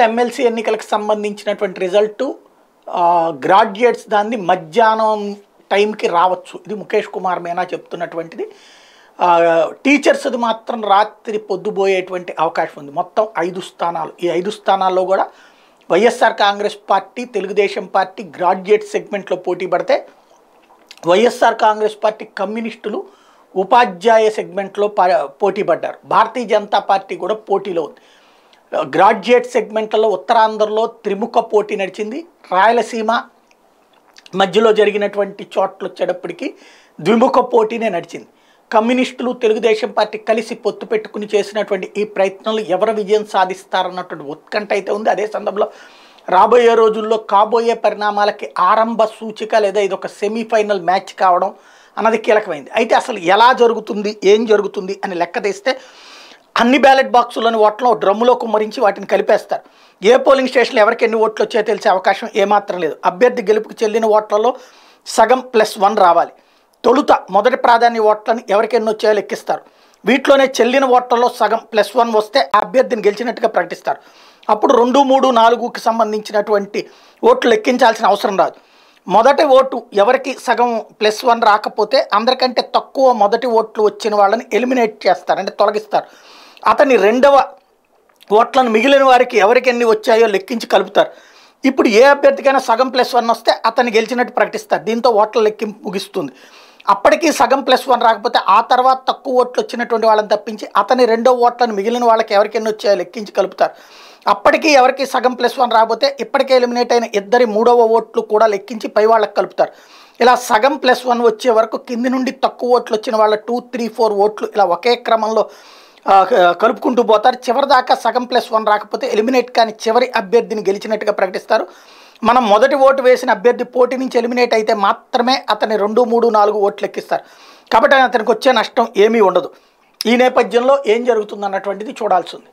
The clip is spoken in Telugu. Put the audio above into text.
రాష్ట్ర ఎమ్మెల్సీ ఎన్నికలకు సంబంధించినటువంటి రిజల్టు గ్రాడ్యుయేట్స్ దాన్ని మధ్యాహ్నం టైంకి రావచ్చు. ఇది ముఖేష్ కుమార్ మేనా చెప్తున్నటువంటిది. టీచర్స్ది మాత్రం రాత్రి పొద్దుపోయేటువంటి అవకాశం ఉంది. మొత్తం ఐదు స్థానాలు. ఈ ఐదు స్థానాల్లో కూడా YSR Congress party Telugu Desam party graduate సెగ్మెంట్లో పోటీ పడితే వైఎస్ఆర్ కాంగ్రెస్ పార్టీ కమ్యూనిస్టులు ఉపాధ్యాయ సెగ్మెంట్లో పోటీ పడ్డారు. భారతీయ జనతా పార్టీ కూడా పోటీలో ఉంది. గ్రాడ్యుయేట్ సెగ్మెంట్లలో ఉత్తరాంధ్రలో త్రిముఖ పోటీ నడిచింది. రాయలసీమ మధ్యలో జరిగినటువంటి చోట్ల వచ్చేటప్పటికి ద్విముఖ పోటీనే నడిచింది. కమ్యూనిస్టులు తెలుగుదేశం పార్టీ కలిసి పొత్తు పెట్టుకుని చేసినటువంటి ఈ ప్రయత్నంలో ఎవరు విజయం సాధిస్తారన్నటువంటి ఉత్కంఠ అయితే ఉంది. అదే సందర్భంలో రాబోయే రోజుల్లో కాబోయే పరిణామాలకి ఆరంభ సూచిక లేదా ఇది ఒక సెమీఫైనల్ మ్యాచ్ కావడం అన్నది కీలకమైంది. అయితే అసలు ఎలా జరుగుతుంది ఏం జరుగుతుంది అని లెక్క తీస్తే అన్ని బ్యాలెట్ బాక్సులను ఓట్లను డ్రమ్ములో కుమ్మరించి వాటిని కలిపేస్తారు. ఏ పోలింగ్ స్టేషన్లో ఎవరికి ఎన్ని ఓట్లు వచ్చాయో తెలిసే అవకాశం ఏమాత్రం లేదు. అభ్యర్థి గెలుపుకి చెల్లిన ఓట్లలో సగం ప్లస్ వన్ రావాలి. తొలుత మొదటి ప్రాధాన్య ఓట్లను ఎవరికి ఎన్ని వచ్చాయో లెక్కిస్తారు. వీటిలోనే చెల్లిన ఓట్లలో సగం ప్లస్ వన్ వస్తే అభ్యర్థిని గెలిచినట్టుగా ప్రకటిస్తారు. అప్పుడు రెండు మూడు నాలుగుకి సంబంధించినటువంటి ఓట్లు లెక్కించాల్సిన అవసరం రాదు. మొదటి ఓటు ఎవరికి సగం ప్లస్ వన్ రాకపోతే అందరికంటే తక్కువ మొదటి ఓట్లు వచ్చిన వాళ్ళని ఎలిమినేట్ చేస్తారు అంటే తొలగిస్తారు. అతని రెండవ ఓట్లను మిగిలిన వారికి ఎవరికి ఎన్ని వచ్చాయో లెక్కించి కలుపుతారు. ఇప్పుడు ఏ అభ్యర్థికైనా సగం ప్లస్ వన్ వస్తే అతన్ని గెలిచినట్టు ప్రకటిస్తారు. దీంతో ఓట్ల లెక్కింపు ముగిస్తుంది. అప్పటికీ సగం ప్లస్ వన్ రాకపోతే ఆ తర్వాత తక్కువ ఓట్లు వచ్చినటువంటి వాళ్ళని తప్పించి అతని రెండో ఓట్లను మిగిలిన వాళ్ళకి ఎవరికి ఎన్ని వచ్చాయో లెక్కించి కలుపుతారు. అప్పటికి ఎవరికి సగం ప్లస్ వన్ రాకపోతే ఇప్పటికే ఎలిమినేట్ అయిన ఇద్దరి మూడవ ఓట్లు కూడా లెక్కించి పై వాళ్ళకి కలుపుతారు. ఇలా సగం ప్లస్ వన్ వచ్చే వరకు కింది నుండి తక్కువ ఓట్లు వచ్చిన వాళ్ళ టూ త్రీ ఫోర్ ఓట్లు ఇలా ఒకే క్రమంలో కలుపుకుంటూ పోతారు. చివరి దాకా సగం ప్లస్ వన్ రాకపోతే ఎలిమినేట్ కానీ చివరి అభ్యర్థిని గెలిచినట్టుగా ప్రకటిస్తారు. మనం మొదటి ఓటు వేసిన అభ్యర్థి పోటీ నుంచి ఎలిమినేట్ అయితే మాత్రమే అతని రెండు మూడు నాలుగు ఓట్లు ఎక్కిస్తారు. కాబట్టి అతనికి వచ్చే నష్టం ఏమీ ఉండదు. ఈ నేపథ్యంలో ఏం జరుగుతుంది అన్నటువంటిది చూడాల్సింది